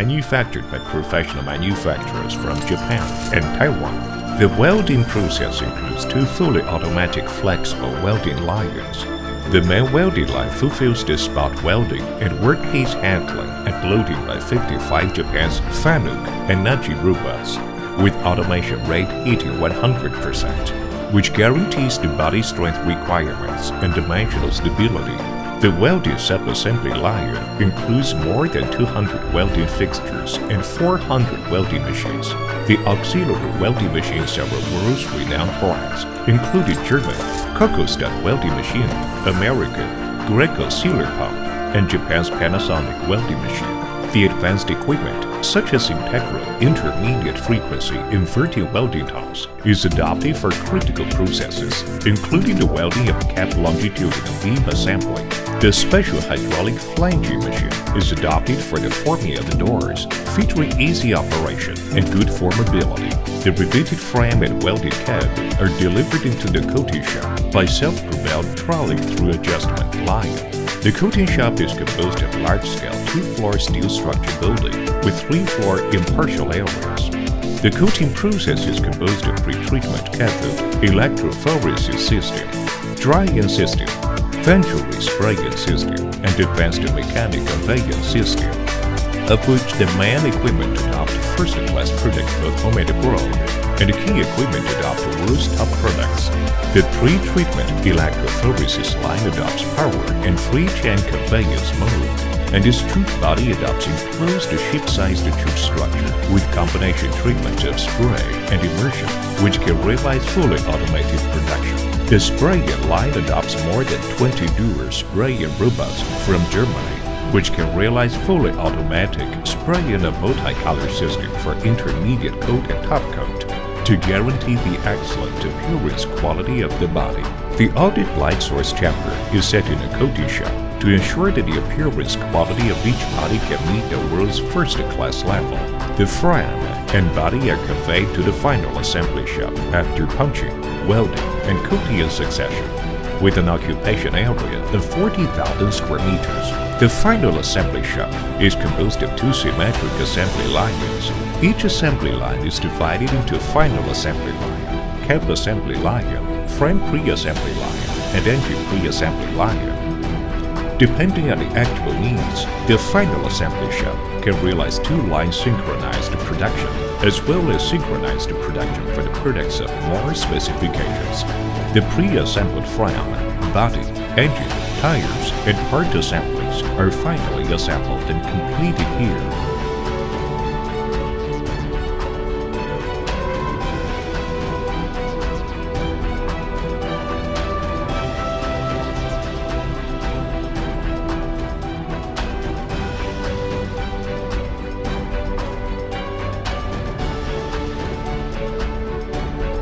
manufactured by professional manufacturers from Japan and Taiwan. The welding process includes two fully automatic flexible welding lines. The main welding line fulfills the spot welding and workpiece handling and loading by 55 Japan's Fanuc and Nachi robots, with automation rate hitting 100%, which guarantees the body strength requirements and dimensional stability the welding sub-assembly line includes more than 200 welding fixtures and 400 welding machines. The auxiliary welding machines are world's renowned brands, including German Kokustat welding machine, American Graco sealer pump, and Japan's Panasonic welding machine. The advanced equipment, such as integral intermediate frequency inverting welding tools, is adopted for critical processes, including the welding of cap longitudinal beam assembly. The special hydraulic flanging machine is adopted for the forming of the doors, featuring easy operation and good formability. The riveted frame and welded cab are delivered into the coating shop by self-propelled trolley through adjustment line. The coating shop is composed of large-scale two-floor steel structure building with three-floor impartial areas. The coating process is composed of pretreatment cathode, electrophoresis system, drying system, venturi spraying system, and advanced mechanical conveyance system, of which the main equipment adopt first-class product both home and abroad, and key equipment adopt world's top products. The pre-treatment electrophoresis line adopts power and free chain conveyance mode, and its tube body adopts enclosed ship-sized tube structure with combination treatments of spray and immersion, which can realize fully automated production. The spraying line adopts more than 20 Dürr spraying robots from Germany, which can realize fully automatic spraying a multicolor system for intermediate coat and top coat to guarantee the excellent appearance quality of the body. The audit light source chamber is set in a coating shop to ensure that the appearance quality of each body can meet the world's first-class level. The frame and body are conveyed to the final assembly shop after punching, welding, and coating in succession. With an occupation area of 40,000 square meters, the final assembly shop is composed of two symmetric assembly lines. Each assembly line is divided into final assembly line, cab assembly line, frame pre-assembly line, and engine pre-assembly line. Depending on the actual needs, the final assembly shop can realize two line synchronized production as well as synchronized production for the products of more specifications. The pre-assembled frame, body, engine, tires, and part assemblies are finally assembled and completed here.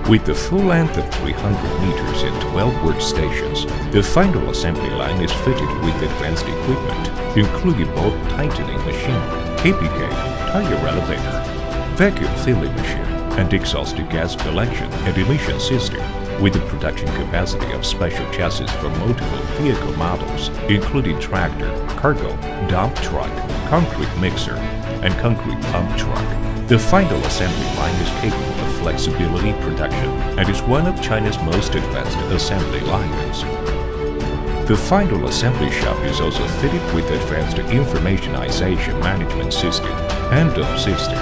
With the full length of 300 meters and 12 workstations, the final assembly line is fitted with advanced equipment, including bolt tightening machine, KPK, tire elevator, vacuum filling machine, and exhaust gas collection and emission system, with a production capacity of special chassis for multiple vehicle models, including tractor, cargo, dump truck, concrete mixer, and concrete pump truck. The final assembly line is capable of flexibility production and is one of China's most advanced assembly lines. The final assembly shop is also fitted with advanced informationization management system, ANDON system.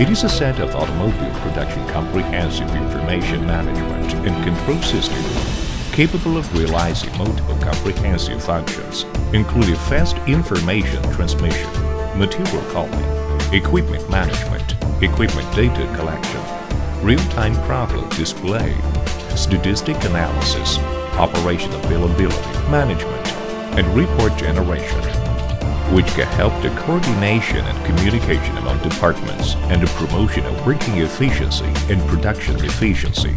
It is a set of automobile production comprehensive information management and control system capable of realizing multiple comprehensive functions, including fast information transmission, material calling, equipment management, equipment data collection, real-time problem display, statistic analysis, operation availability management, and report generation, which can help the coordination and communication among departments and the promotion of working efficiency and production efficiency.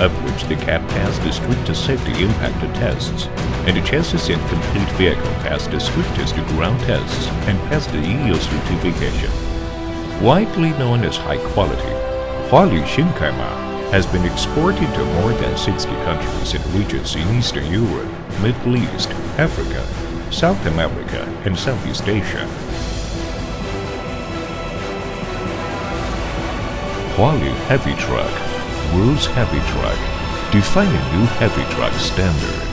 Of which the cab passed the strictest safety impact tests, and the chassis and complete vehicle passed the strictest ground tests and passed the EU certification. Widely known as high quality, Hualing Xingkai has been exported to more than 60 countries and regions in Eastern Europe, Middle East, Africa, South America, and Southeast Asia. Hualing Heavy Truck, world's heavy truck, defining new heavy truck standard.